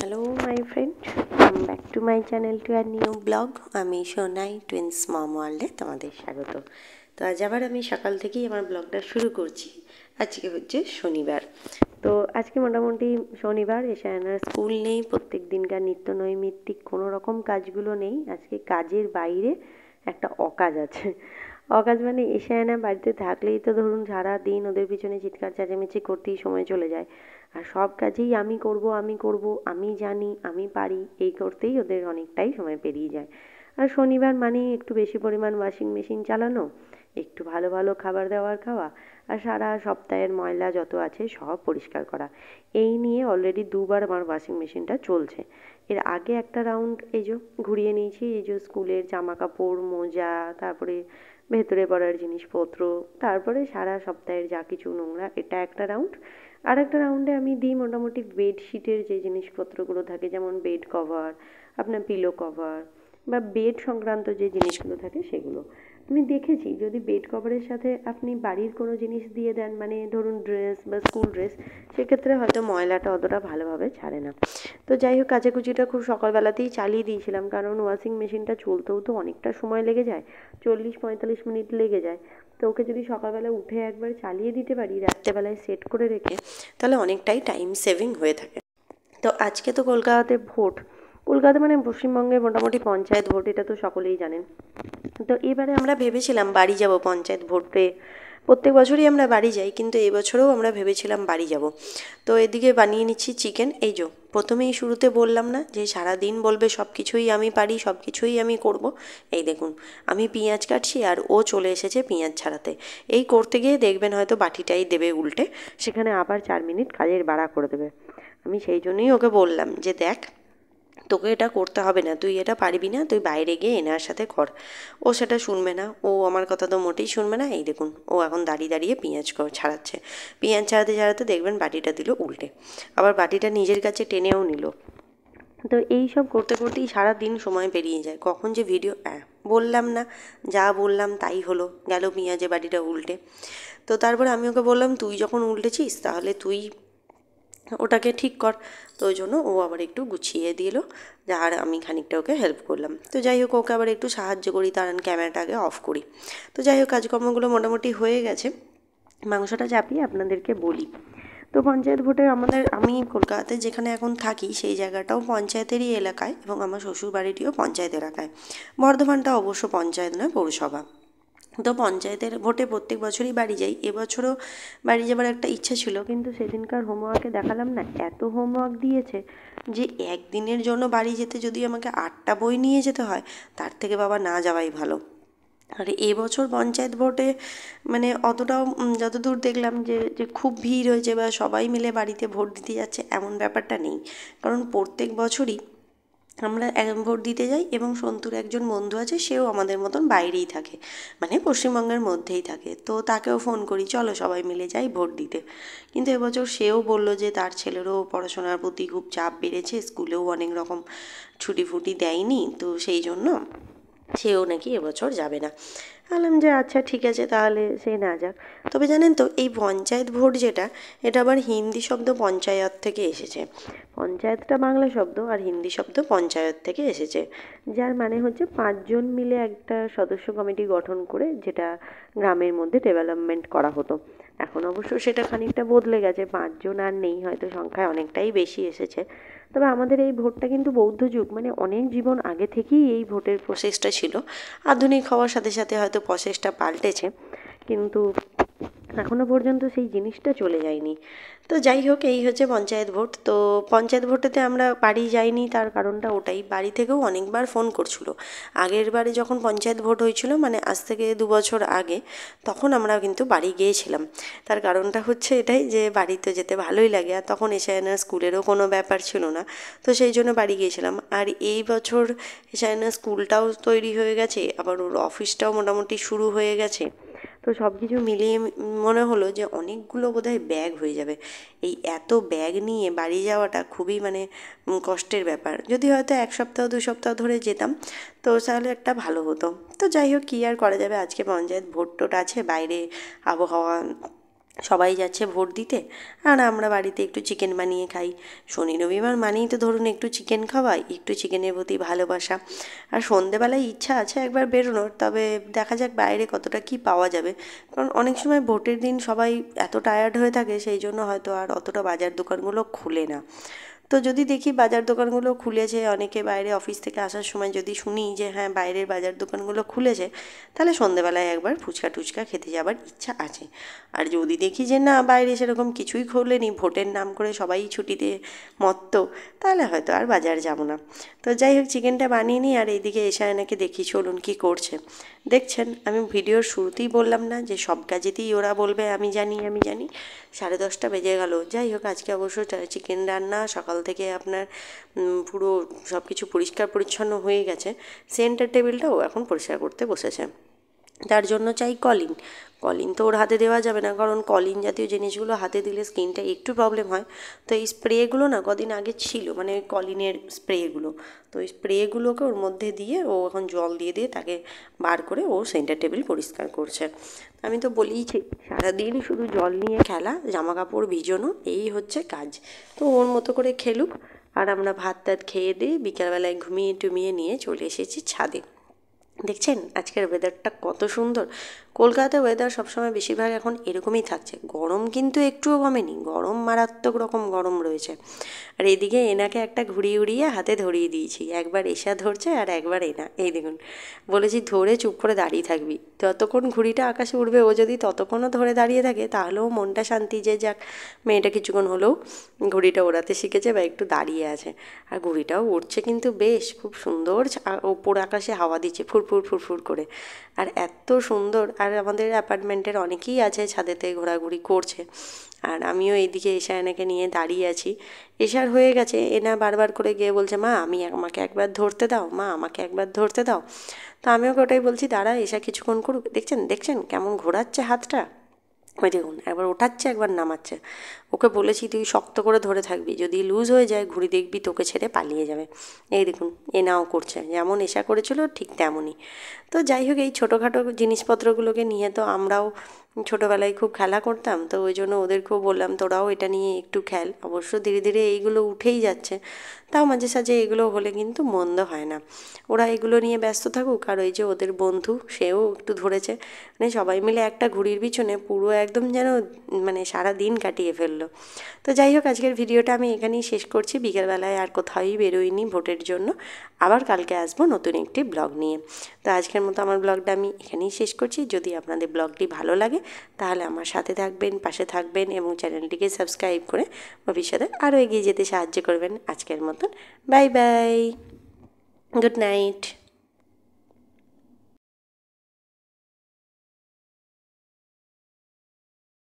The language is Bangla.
Hello my friend come back to my channel to our new blog আমি সোনাই টুইন্স মম ওয়ার্ল্ডে তোমাদের স্বাগত। তো আজ আবার আমি সকাল থেকেই আমার ব্লগটা শুরু করছি। আজকে হচ্ছে শনিবার। তো আজকে মোটামুটি শনিবার, এসে আনার স্কুল নেই প্রত্যেক দিনকার নিত্য নৈমিত্তিক কোনো রকম কাজগুলো নেই। আজকে কাজের বাইরে একটা অকাজ আছে। অকাজ মানে এসে আনা বাড়িতে থাকলেই তো ধরুন সারা দিন ওদের পিছনে চিৎকার, চেঁচামেচি করতেই সময় চলে যায়। আর সব কাজেই আমি করব আমি করব, আমি জানি, আমি পারি। এই করতেই ওদের অনেকটাই সময় পেরিয়ে যায়। আর শনিবার মানেই একটু বেশি পরিমাণ ওয়াশিং মেশিন চালানো, একটু ভালো ভালো খাবার দাবার খাওয়া, আর সারা সপ্তাহের ময়লা যত আছে সব পরিষ্কার করা। এই নিয়ে অলরেডি দুবার আমার ওয়াশিং মেশিনটা চলছে। এর আগে একটা রাউন্ড এই যে ঘুরিয়ে নিয়েছি, এই যে স্কুলের জামা কাপড় মোজা, তারপরে ভেতরে পড়ার জিনিসপত্র, তারপরে সারা সপ্তাহের যা কিছু নোংরা, এটা একটা রাউন্ড আর একটা রাউন্ডে আমি দিই মোটামুটি বেডশিটের যে জিনিসপত্রগুলো থাকে, যেমন বেড কভার আপনার পিলো কভার বা বেড সংক্রান্ত যে জিনিসগুলো থাকে সেগুলো। আমি দেখেছি, যদি বেড কভারের সাথে আপনি বাড়ির কোনো জিনিস দিয়ে দেন মানে ধরুন ড্রেস বা স্কুল ড্রেস সেক্ষেত্রে হয়তো ময়লাটা অতটা ভালোভাবে ছাড়ে না। তো যাই হোক, কাচাকুচিটা খুব সকালবেলাতেই চালিয়ে দিয়েছিলাম, কারণ ওয়াশিং মেশিনটা চলতেও তো অনেকটা সময় লেগে যায়, চল্লিশ পঁয়তাল্লিশ মিনিট লেগে যায়। তো ওকে যদি সকালবেলা উঠে একবার চালিয়ে দিতে পারি, রাত্রেবেলায় সেট করে রেখে, তাহলে অনেকটাই টাইম সেভিং হয়ে থাকে। তো আজকে তো কলকাতাতে ভোট। কলকাতা মানে পশ্চিমবঙ্গে মোটামুটি পঞ্চায়েত ভোট, এটা তো সকলেই জানেন। তো এবারে আমরা ভেবেছিলাম বাড়ি যাব পঞ্চায়েত ভোটে। প্রত্যেক বছরই আমরা বাড়ি যাই, কিন্তু এবছরেও আমরা ভেবেছিলাম বাড়ি যাব। তো এদিকে বানিয়ে নিচ্ছি চিকেন এই যো প্রথমেই শুরুতে বললাম না যে সারা দিন বলবে সব কিছুই আমি পারি সব কিছুই আমি করব। এই দেখুন, আমি পেঁয়াজ কাটছি আর ও চলে এসেছে পেঁয়াজ ছাড়াতে। এই করতে গিয়ে দেখবেন হয়তো বাটিটাই দেবে উল্টে, সেখানে আবার চার মিনিট কাজের বাড়া করে দেবে। আমি সেই জন্যই ওকে বললাম যে দেখ তোকে এটা করতে হবে না, তুই এটা পারবি না, তুই বাইরে গিয়ে এনার সাথে কর। ও সেটা শুনবে না, ও আমার কথা তো মোটেই শুনবে না, এই দেখুন, ও এখন দাঁড়িয়ে দাঁড়িয়ে পেঁয়াজ ছাড়াচ্ছে। পেঁয়াজ ছাড়াতে ছাড়াতে দেখবেন বাটিটা দিল উল্টে, আবার বাটিটা নিজের কাছে টেনেও নিল। তো এই সব করতে করতেই সারা দিন সময় পেরিয়ে যায়, কখন যে ভিডিও বললাম না, যা বললাম তাই হলো, গেল পেঁয়াজে বাটিটা উল্টে। তো তারপর আমি ওকে বললাম, তুই যখন উল্টেছিস তাহলে তুই ওটাকে ঠিক কর। তো ওই জন্য ও আবার একটু গুছিয়ে দিল আর আমি খানিকটা ওকে হেল্প করলাম। তো যাই হোক, ওকে আবার একটু সাহায্য করি তার ক্যামেরাটা আগে অফ করি। তো যাই হোক, কাজকর্মগুলো মোটামুটি হয়ে গেছে। মাংসটা চাপিয়ে আপনাদেরকে বলি। তো পঞ্চায়েত ভোটে আমাদের, আমি কলকাতাতে যেখানে এখন থাকি, সেই জায়গাটাও পঞ্চায়েতেরই এলাকায় এবং আমার শ্বশুর বাড়িটিও পঞ্চায়েত এলাকায়। বর্ধমানটা অবশ্য পঞ্চায়েত নয়, পৌরসভা। তো পঞ্চায়েতের ভোটে প্রত্যেক বছরই বাড়ি যাই। এবছরও বাড়ি যাবার একটা ইচ্ছা ছিল, কিন্তু সেদিনকার হোমওয়ার্কে দেখালাম না, এত হোমওয়ার্ক দিয়েছে যে একদিনের জন্য বাড়ি যেতে যদি আমাকে আটটা বই নিয়ে যেতে হয়, তার থেকে বাবা না যাওয়াই ভালো। আর এবছর পঞ্চায়েত ভোটে মানে অতটাও যতদূর দেখলাম যে যে খুব ভিড় হয়েছে বা সবাই মিলে বাড়িতে ভোট দিতে যাচ্ছে, এমন ব্যাপারটা নেই। কারণ প্রত্যেক বছরই আমরা ভোট দিতে যাই এবং সন্তুর একজন বন্ধু আছে, সেও আমাদের মতন বাইরেই থাকে মানে পশ্চিমবঙ্গের মধ্যেই থাকে। তো তাকেও ফোন করি, চলো সবাই মিলে যাই ভোট দিতে। কিন্তু এবছর সেও বলল যে তার ছেলেরও পড়াশোনার প্রতি খুব চাপ বেড়েছে, স্কুলেও অনেক রকম ছুটি ফুটি দেয়নি, তো সেই জন্য সেও নাকি এবছর যাবে না। বললাম যে আচ্ছা ঠিক আছে তাহলে সে না যাক। তবে জানেন তো এই পঞ্চায়েত ভোট যেটা, এটা আবার হিন্দি শব্দ পঞ্চায়েত থেকে এসেছে। পঞ্চায়েতটা বাংলা শব্দ আর হিন্দি শব্দ পঞ্চায়েত থেকে এসেছে। যার মানে হচ্ছে পাঁচজন মিলে একটা সদস্য কমিটি গঠন করে যেটা গ্রামের মধ্যে ডেভেলপমেন্ট করা হতো। এখন অবশ্য সেটা খানিকটা বদলে গেছে, পাঁচজন আর নেই, হয়তো সংখ্যায় অনেকটাই বেশি এসেছে। তবে আমাদের এই ভোটটা কিন্তু বৌদ্ধ যুগ মানে অনেক জীবন আগে থেকেই এই ভোটের প্রসেসটা ছিল। আধুনিক হওয়ার সাথে সাথে হয়তো প্রসেসটা পাল্টেছে। কিন্তু এখনও পর্যন্ত সেই জিনিসটা চলে যায়নি। তো যাই হোক, এই হচ্ছে পঞ্চায়েত ভোট। তো পঞ্চায়েত ভোটেতে আমরা বাড়ি যাইনি, তার কারণটা ওটাই। বাড়ি থেকেও অনেকবার ফোন করছিল। আগের বারে যখন পঞ্চায়েত ভোট হয়েছিল মানে আজ থেকে দু বছর আগে, তখন আমরা কিন্তু বাড়ি গিয়েছিলাম। তার কারণটা হচ্ছে এটাই যে বাড়িতে যেতে ভালোই লাগে, আর তখন এসে না স্কুলেরও কোনো ব্যাপার ছিল না। তো সেই জন্য বাড়ি গিয়েছিলাম। আর এই বছর এসে না স্কুলটাও তৈরি হয়ে গেছে, আবার ওর অফিসটাও মোটামুটি শুরু হয়ে গেছে। তো সব কিছু মিলিয়ে মনে হলো যে অনেকগুলো বোধহয় ব্যাগ হয়ে যাবে। এই এত ব্যাগ নিয়ে বাড়ি যাওয়াটা খুবই মানে কষ্টের ব্যাপার। যদি হয়তো এক সপ্তাহ, দু সপ্তাহ ধরে যেতাম, তো তাহলে একটা ভালো হতো। তো যাই হোক, কী আর করা যাবে? আজকে পঞ্চায়েত ভোট টোট আছে, বাইরে আবহাওয়া সবাই যাচ্ছে ভোট দিতে, আর আমরা বাড়িতে একটু চিকেন বানিয়ে খাই। শনি, রবিবার মানেই তো ধরুন একটু চিকেন খাওয়াই একটু চিকেনের প্রতি ভালোবাসা। আর সন্ধেবেলায় ইচ্ছা আছে একবার বেরোনোর, তবে দেখা যাক বাইরে কতটা কি পাওয়া যাবে। কারণ অনেক সময় ভোটের দিন সবাই এত টায়ার্ড হয়ে থাকে, সেই জন্য হয়তো আর অতটা বাজার দোকানগুলো খুলে না। তো যদি দেখি বাজার দোকানগুলো খুলেছে, অনেকে বাইরে অফিস থেকে আসার সময় যদি শুনি যে হ্যাঁ বাইরের বাজার দোকানগুলো খুলেছে, তাহলে সন্ধেবেলায় একবার ফুচকা টুচকা খেতে যাবার ইচ্ছা আছে। আর যদি দেখি যে না, বাইরে সেরকম কিছুই খোলেনি, ভোটের নাম করে সবাই ছুটিতে মত্ত, তাহলে হয়তো আর বাজার যাব না। তো যাই হোক, চিকেনটা বানিয়ে নিই আর এইদিকে এসে এনাকে দেখি চলুন কী করছে। দেখছেন, আমি ভিডিওর শুরুতেই বললাম না যে সব কাজেতেই ওরা বলবে, আমি জানি আমি জানি, সাড়ে দশটা বেজে গেল। যাই হোক, আজকে অবশ্য চিকেন রান্না সকাল থেকে আপনার পুরো সব কিছু পরিষ্কার পরিচ্ছন্ন হয়ে গেছে। সেন্টার টেবিলটাও এখন পরিষ্কার করতে বসেছে। তার জন্য চাই কলিন কলিন তো ওর হাতে দেওয়া যাবে না, কারণ কলিন জাতীয় জিনিসগুলো হাতে দিলে স্কিনটা একটু প্রবলেম হয়। তো এই স্প্রেগুলো না কদিন আগে ছিল মানে ওই কলিনের স্প্রেগুলো। তো ওই স্প্রেগুলোকে ওর মধ্যে দিয়ে ও এখন জল দিয়ে দিয়ে তাকে বার করে ও সেন্টার টেবিল পরিষ্কার করছে। আমি তো বলিইছি সারাদিন শুধু জল নিয়ে খেলা জামা কাপড় ভিজোনো, এই হচ্ছে কাজ। তো ওর মতো করে খেলুক, আর আমরা ভাত টাত খেয়ে দিয়ে বিকালবেলায় ঘুমিয়ে টুমিয়ে নিয়ে চলে এসেছি ছাদে। দেখছেন আজকের ওয়েদারটা কত সুন্দর। কলকাতার ওয়েদার সবসময় বেশিরভাগ এখন এরকমই থাকছে। গরম কিন্তু একটুও কমেনি, গরম মারাত্মক রকম গরম রয়েছে। আর এদিকে এনাকে একটা ঘুরিয়ে উড়িয়ে হাতে ধরিয়ে দিয়েছি, একবার এসা ধরছে আর একবার এনা। এই দেখুন, বলেছি ধরে চুপ করে দাঁড়িয়ে থাকবি। যতক্ষণ ঘুড়িটা আকাশে উঠবে ও যদি ততক্ষণও ধরে দাঁড়িয়ে থাকে তাহলেও মনটা শান্তি যে যাক, মেয়েটা কিছুক্ষণ হলেও ঘুড়িটা ওড়াতে শিখেছে বা একটু দাঁড়িয়ে আছে। আর ঘুড়িটাও উঠছে কিন্তু বেশ, খুব সুন্দর ওপর আকাশে হাওয়া দিচ্ছে, ফুরফুর ফুরফুর করে। আর এত সুন্দর, আর আমাদের অ্যাপার্টমেন্টের অনেকেই আছে ছাদেতে ঘোরাঘুরি করছে। আর আমিও এইদিকে এশা এনাকে নিয়ে দাঁড়িয়ে আছি। এশার হয়ে গেছে, এনা বারবার করে গিয়ে বলছে, মা, আমি আমাকে একবার ধরতে দাও, মা, আমাকে একবার ধরতে দাও। তো আমিও ওটাই বলছি, দাঁড়া, এশা কিছুক্ষণ করুক। দেখছেন দেখছেন কেমন ঘোরাচ্ছে হাতটা? ওই দেখুন, একবার ওঠাচ্ছে, একবার নামাচ্ছে। ওকে বলেছি, তুই শক্ত করে ধরে থাকবি। যদি লুজ হয়ে যায়, ঘুড়ি দেখবি, তোকে ছেড়ে পালিয়ে যাবে। এই দেখুন, এ নাও করছে। যেমন এসা করেছিল, ঠিক তেমনই। তো যাই হোক, এই ছোটোখাটো জিনিসপত্রগুলোকে নিয়ে তো আমরাও ছোটোবেলায় খুব খেলা করতাম, তো ওই জন্য ওদেরকেও বললাম, তোরাও এটা নিয়ে একটু খেল। অবশ্য ধীরে ধীরে এইগুলো উঠেই যাচ্ছে। তাও মাঝে সাঝে এগুলো হলে কিন্তু মন্দ হয় না। ওরা এগুলো নিয়ে ব্যস্ত থাকুক, আর ওই যে ওদের বন্ধু, সেও একটু ধরেছে। মানে সবাই মিলে একটা ঘুড়ির পিছনে পুরো একদম যেন মানে সারা দিন কাটিয়ে ফেলল। তো যাই হোক, আজকের ভিডিওটা আমি এখানেই শেষ করছি। বিকেলবেলায় আর কোথাওই বেরোইনি ভোটের জন্য। আবার কালকে আসব নতুন একটি ব্লগ নিয়ে। তো আজকের মতো আমার ব্লগটা আমি এখানেই শেষ করছি। যদি আপনাদের ব্লগটি ভালো লাগে তাহলে আমার সাথে থাকবেন, পাশে থাকবেন এবং চ্যানেলটিকে সাবস্ক্রাইব করে ভবিষ্যতে আরও এগিয়ে যেতে সাহায্য করবেন আজকের মতন। Bye bye. Good night.